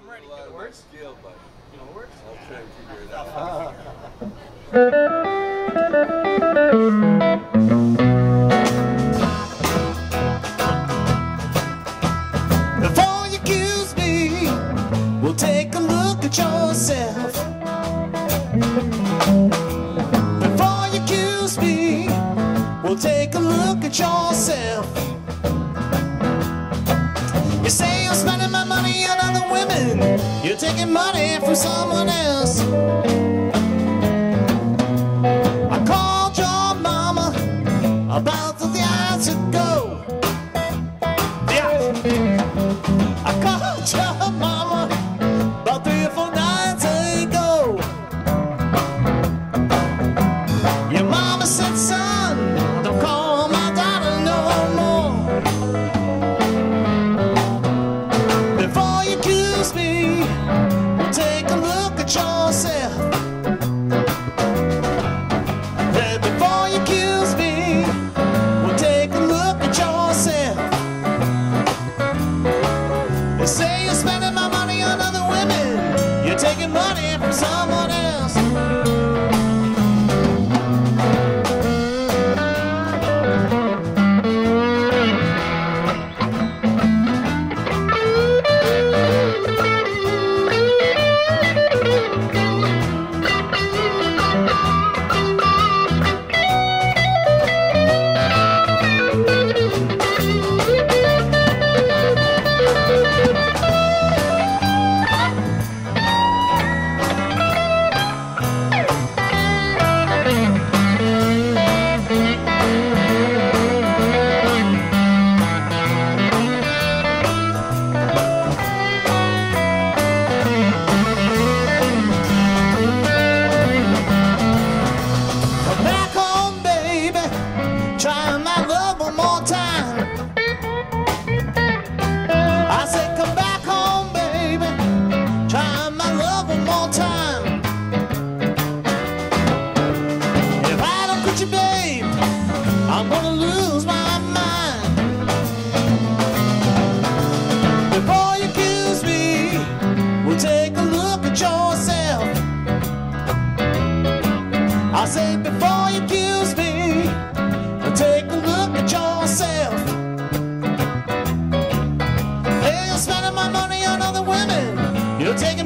I'm ready. A lot It works. skill, but You know what works? I'll try and figure it out. Before you accuse me, we'll take a look at yourself. Before you accuse me, we'll take a look at yourself. You're taking money from someone else. I called your mama about Before you accuse me, well, take a look at yourself. They say you're spending my money on other women. You're taking money from someone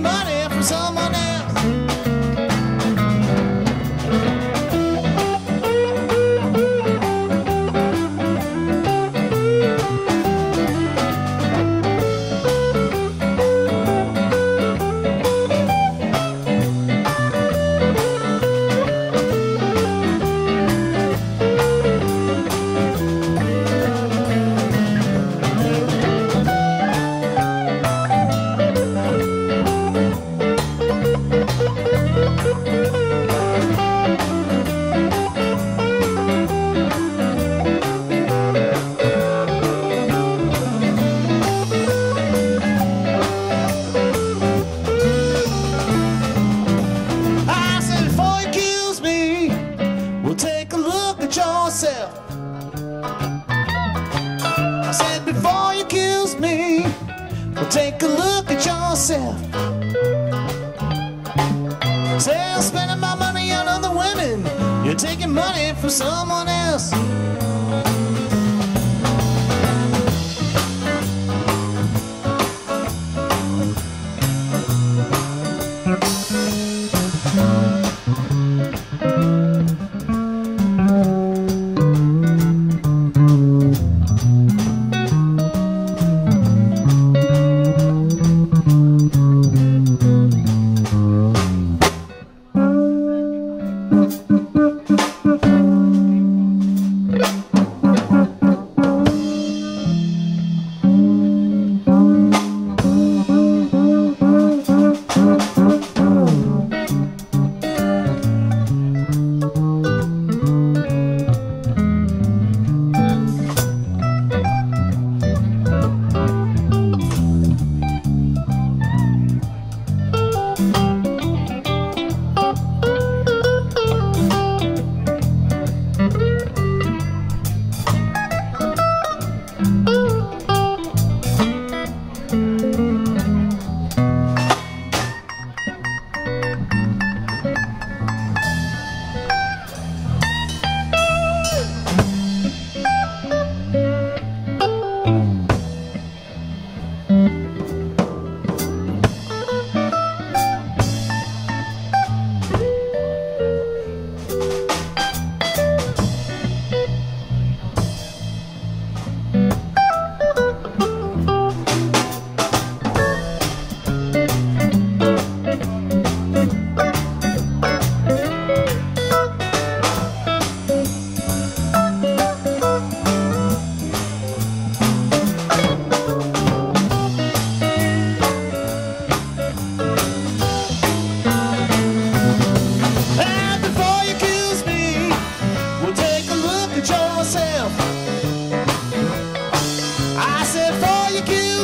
Money from someone take a look at yourself. Say I'm spending my money on other women, you're taking money from someone else.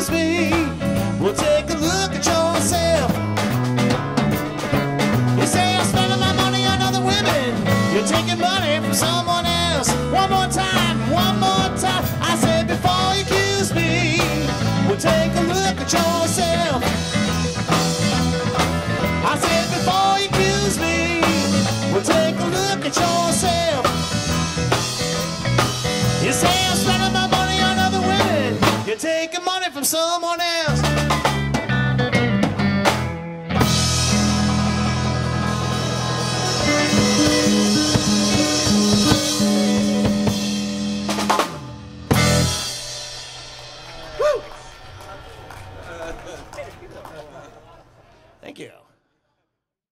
pleases me. Well, take a look at yourself. You say I'm spending my money on other women. You're taking money from someone else. One more time, one more time. I said before you accuse me. Well, take a look at yourself. I said before you accuse me. Well, take a look at yourself. You say someone else.